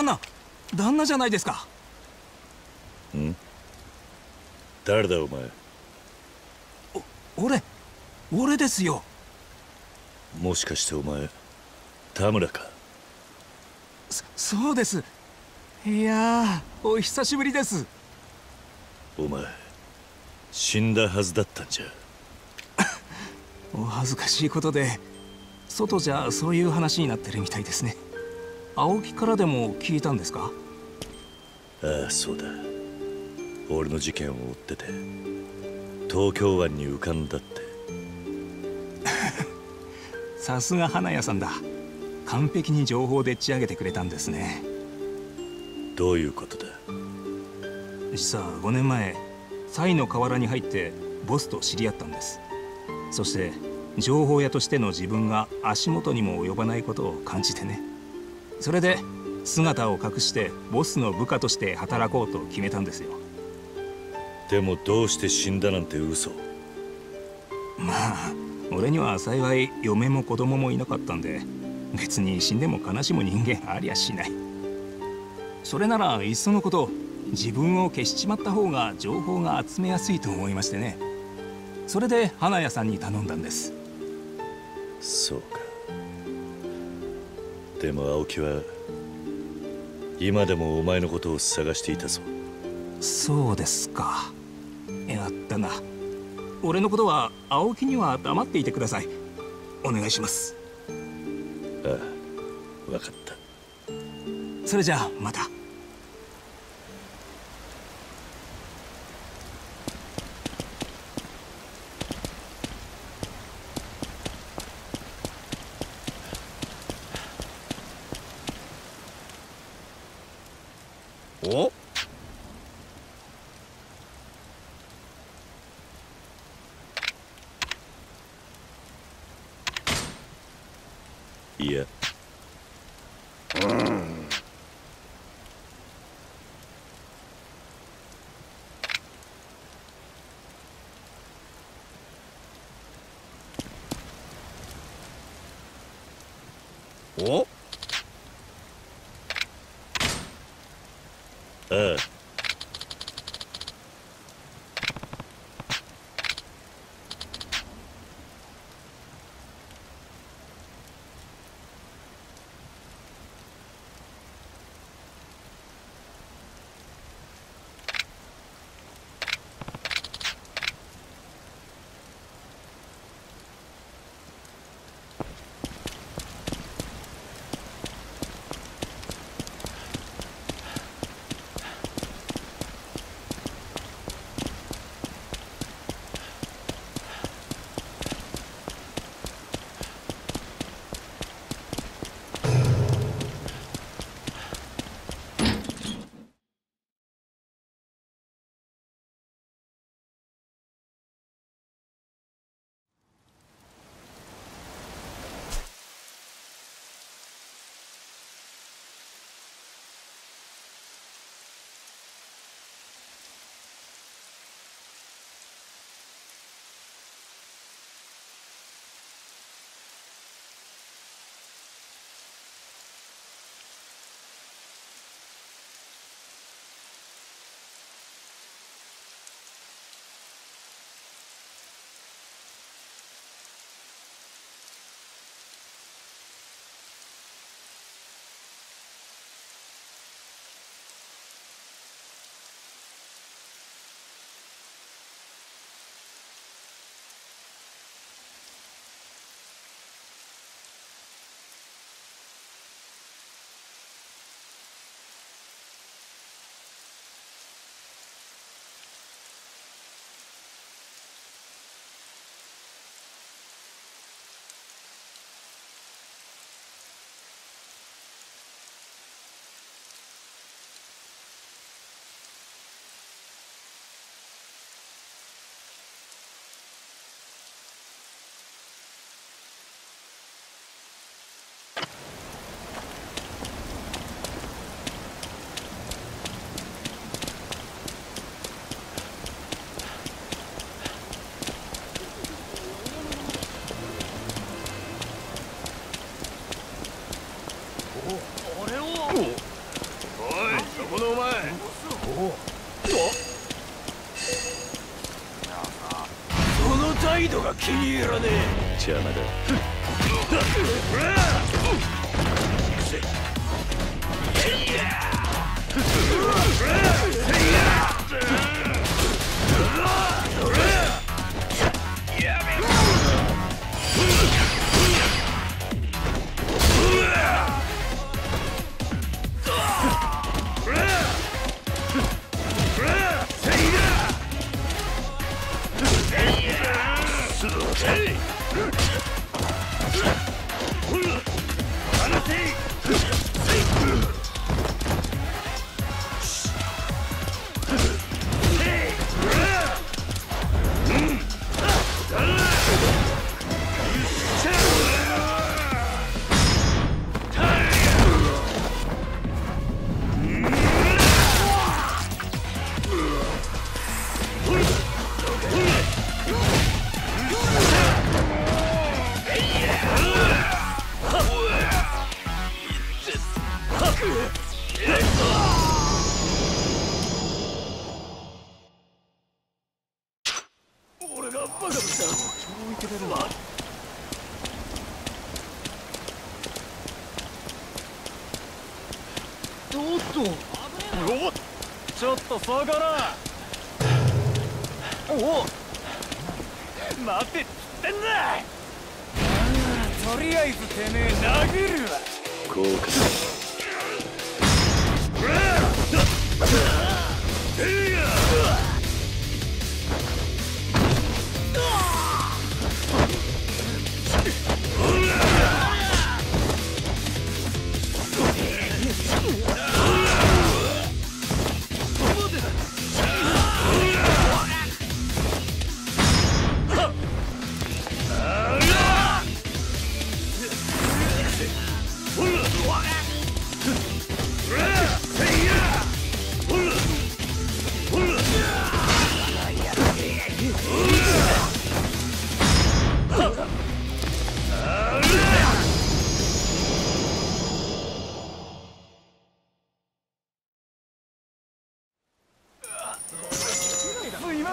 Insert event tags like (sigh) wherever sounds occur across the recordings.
旦那旦那じゃないですか。ん？誰だお前？俺俺ですよ。もしかしてお前田村か？そそうです。いやーお久しぶりです。お前死んだはずだったんじゃ。(laughs) お恥ずかしいことで外じゃそういう話になってるみたいですね青木からでも聞いたんですか？ああそうだ。俺の事件を追ってて。東京湾に浮かんだって。(laughs) さすが花屋さんだ。完璧に情報をでっち上げてくれたんですね。どういうことだ？実は5年前サイの河原に入ってボスと知り合ったんです。そして情報屋としての自分が足元にも及ばないことを感じてねそれで姿を隠してボスの部下として働こうと決めたんですよ。でもどうして死んだなんて嘘。まあ俺には幸い嫁も子供もいなかったんで別に死んでも悲しむ人間ありゃしない。それならいっそのこと自分を消しちまった方が情報が集めやすいと思いましてね。それで花屋さんに頼んだんです。そうかでも青木は今でもお前のことを探していたぞ。そうですか。やったな。俺のことは青木には黙っていてください。お願いします。ああ分かった。それじゃあまた俺おっとおちょっと下がらお待て。っつってんだとりあえずてめえ殴るわ。効果すいま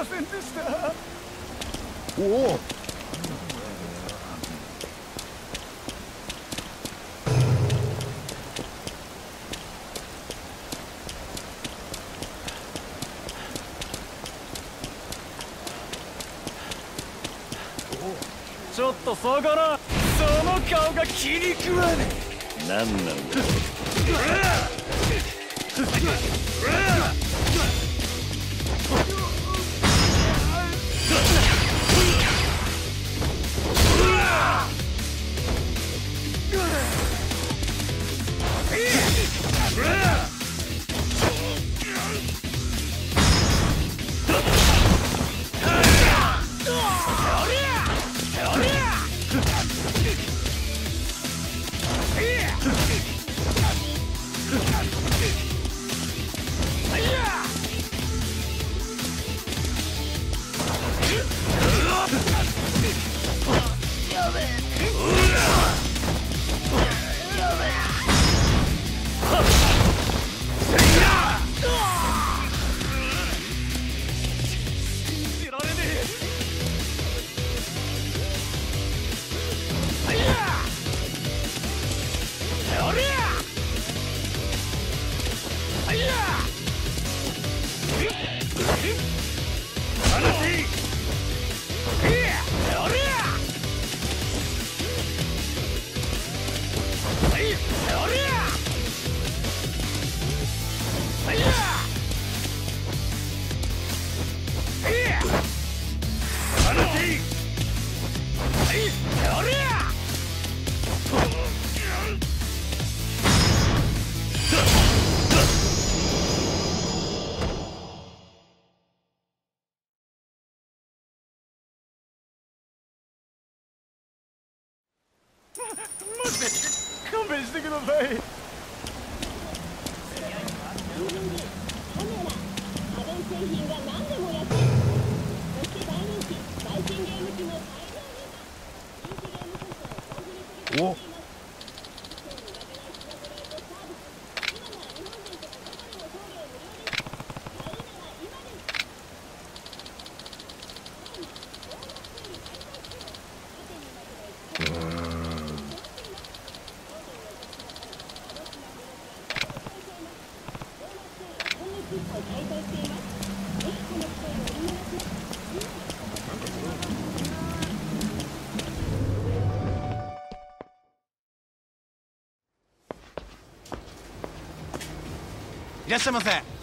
せんでした。おお。ちょっと下がらその顔が気に食わねえ。何なんだ Yeah! いらっしゃいませ。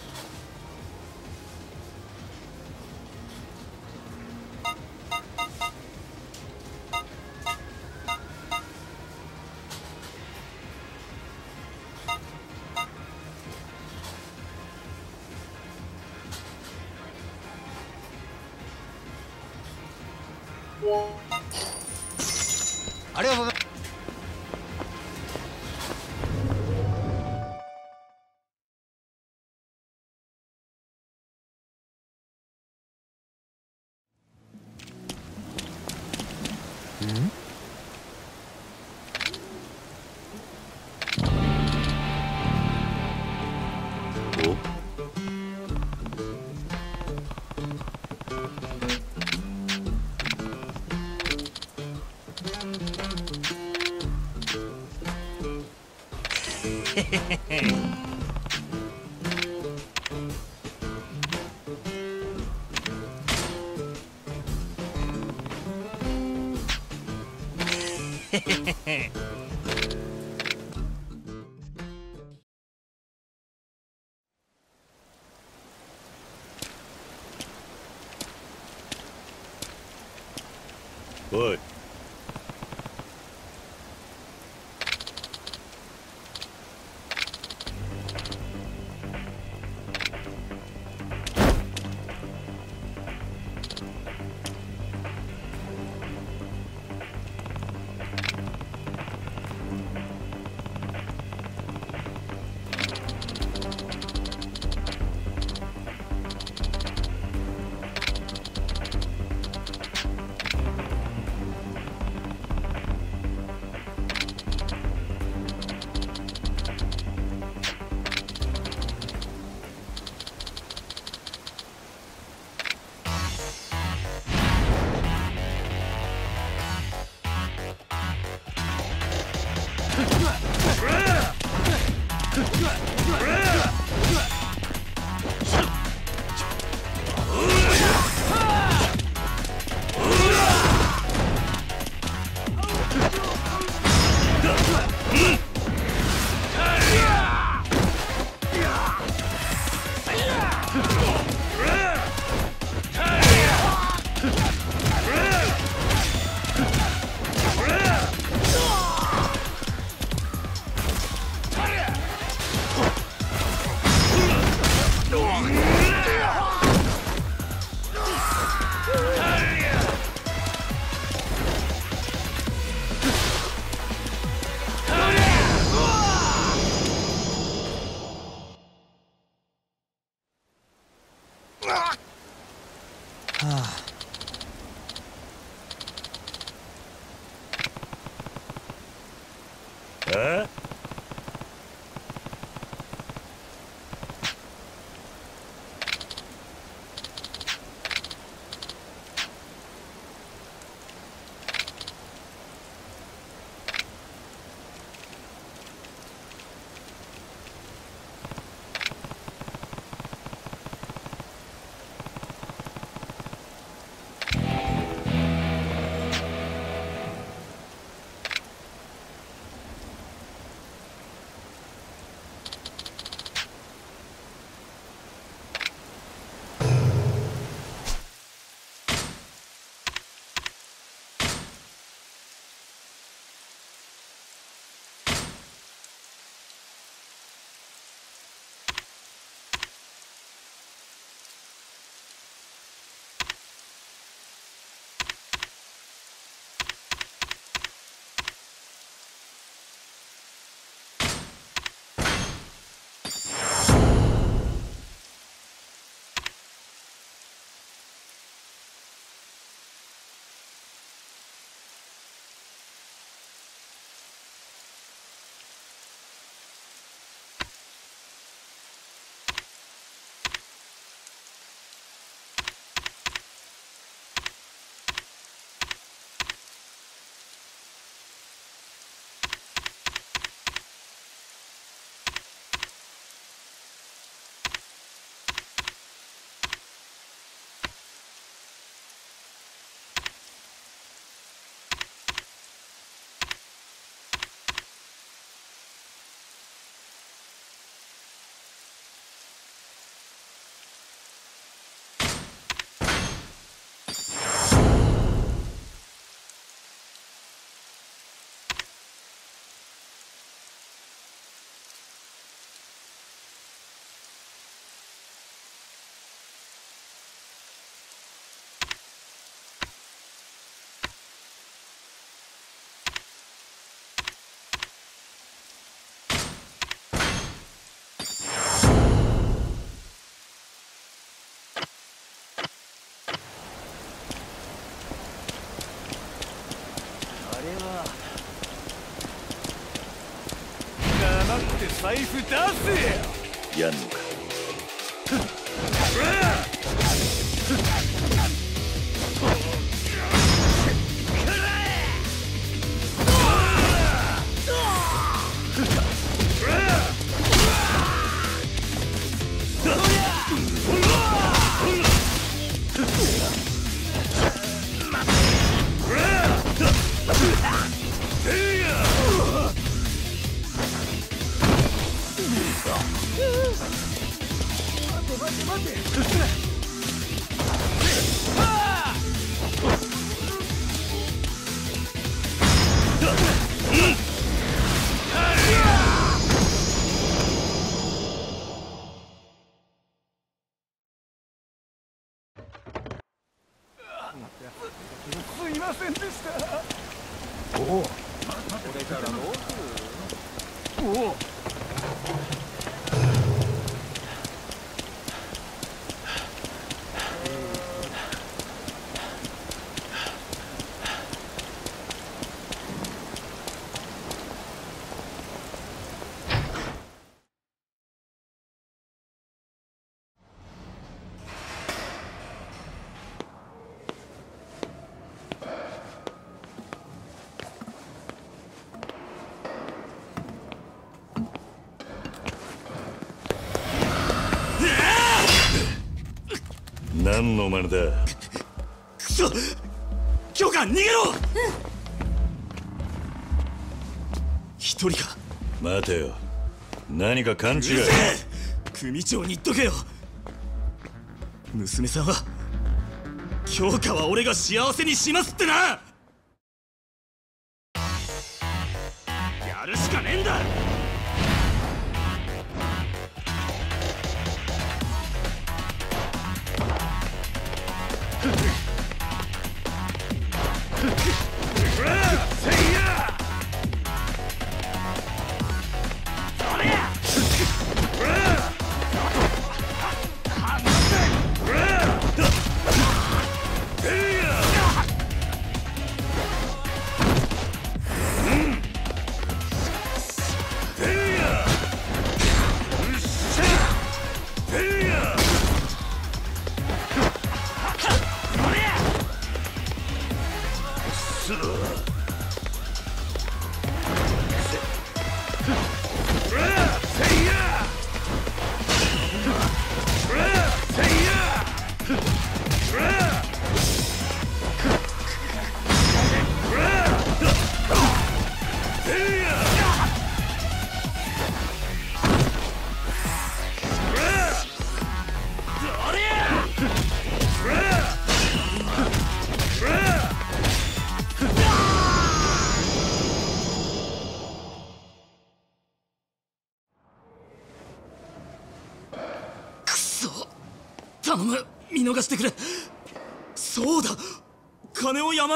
お (laughs) (laughs) 財布出せやんのか？何の真似だ。くそ。教官逃げろ。一人か。待てよ。何か勘違い。組長に言っとけよ。娘さんは京香は俺が幸せにしますってな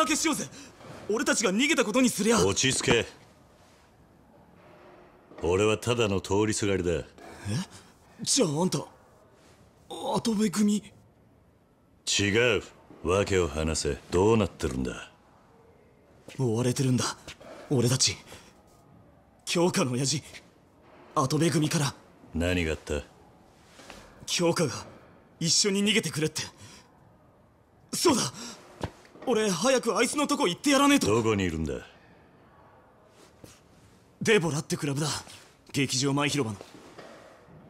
けしようぜ。俺たちが逃げたことにすりゃ。落ち着け。俺はただの通りすがりだ。じゃああんた後部組？違う。訳を話せ。どうなってるんだ？追われてるんだ。俺たち。京香の親父。後部組から。何があった？京香が一緒に逃げてくれって。そうだ俺早くあいつのとこ行ってやらねえと。どこにいるんだ？デボラってクラブだ。劇場前広場の。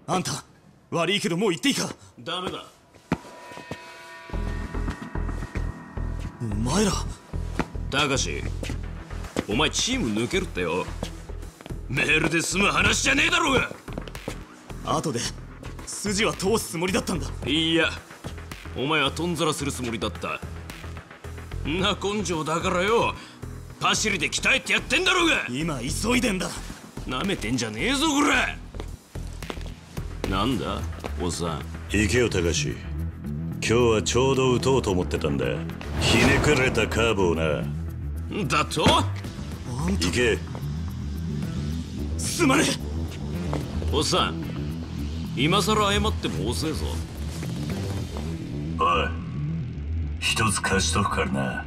あんた悪いけどもう行っていいか？ダメだ。お前ら。たかしお前チーム抜けるってよ。メールで済む話じゃねえだろうが。後で筋は通すつもりだったんだ。いや。お前はとんざらするつもりだったんな根性だからよ。パシリで鍛えてやってんだろうが。今急いでんだ。なめてんじゃねえぞこら。なんだおっさん。行けよ高志。今日はちょうど打とうと思ってたんだ。ひねくれたカーブをな。だと？行け。すまねえ。おっさん今さら謝っても遅えぞ。おい一つ貸しとくからな。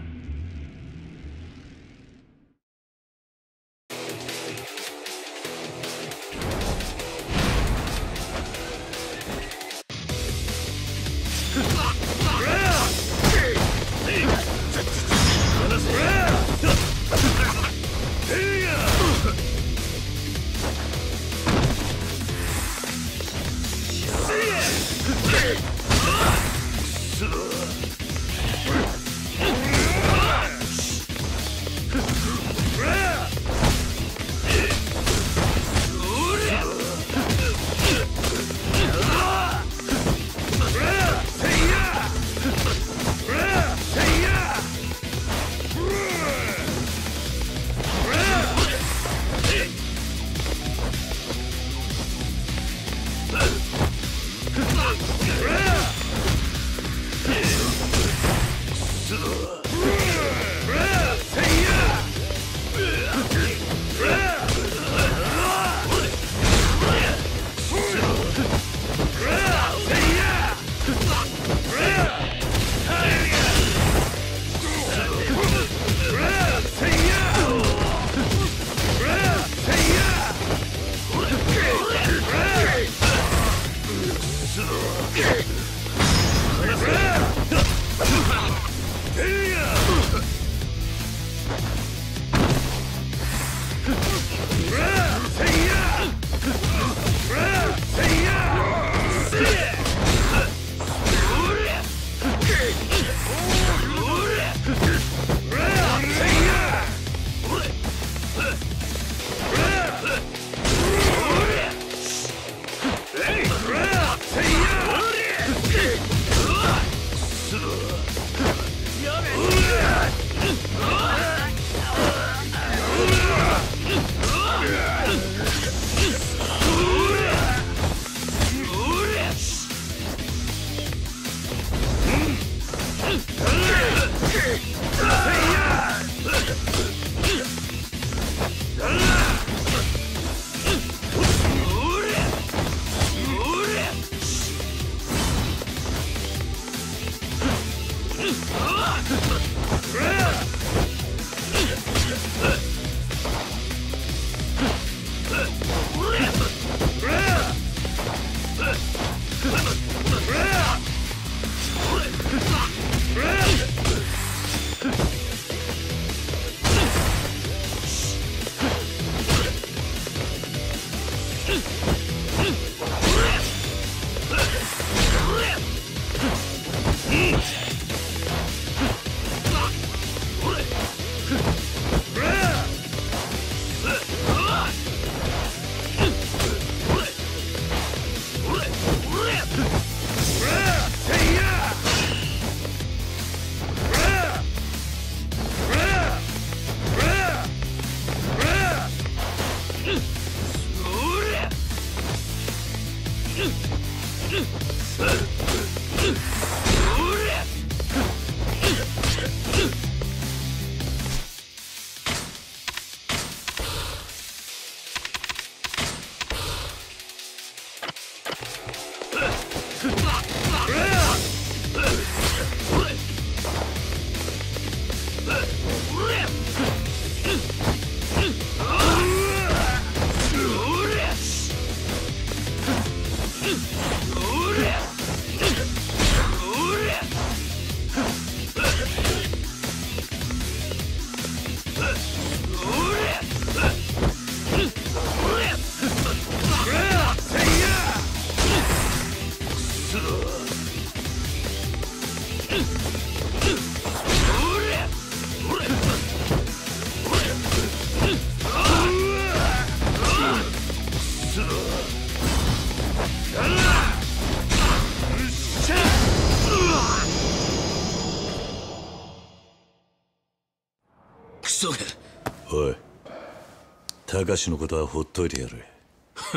高志のことはほっといてやる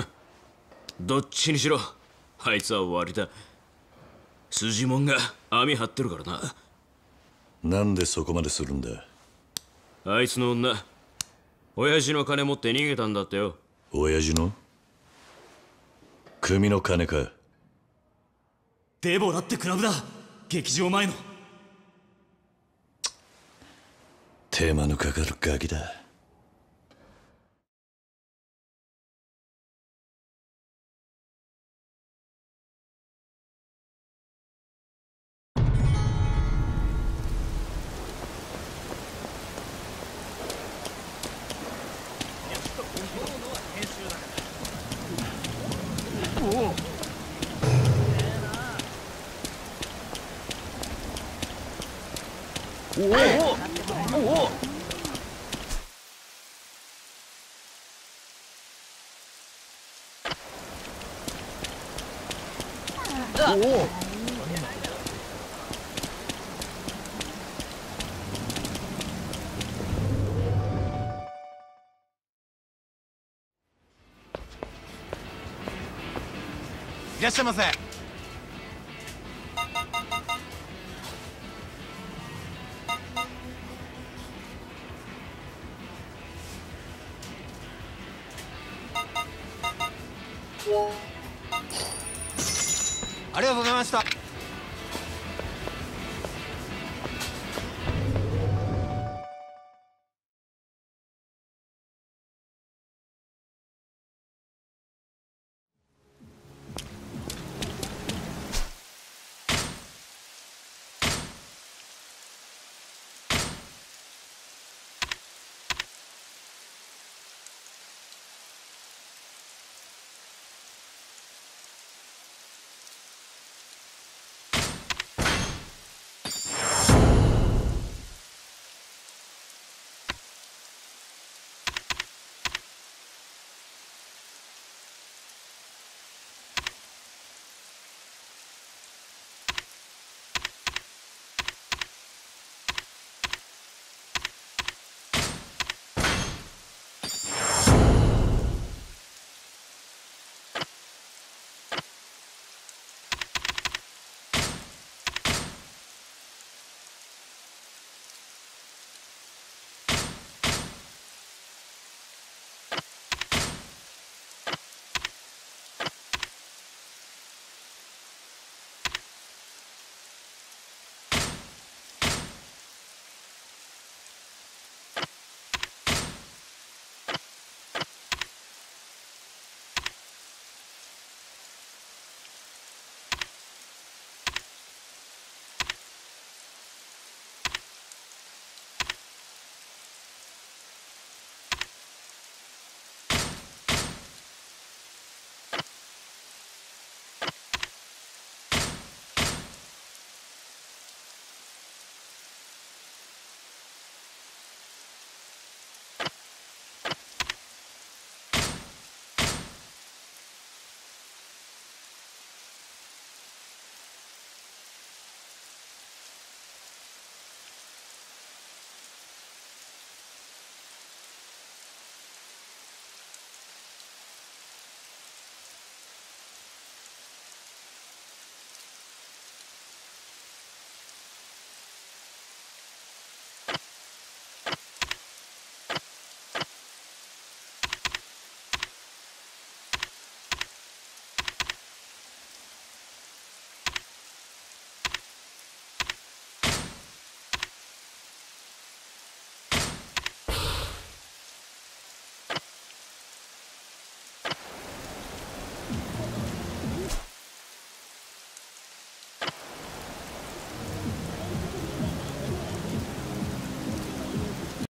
(laughs) どっちにしろあいつは終わりだ筋もんが網張ってるからな。なんでそこまでするんだ？あいつの女。親父の金持って逃げたんだってよ。親父の？組の金か。デボラってクラブだ。劇場前の。手間のかかるガキだいらっしゃいませ。ありがとうございました。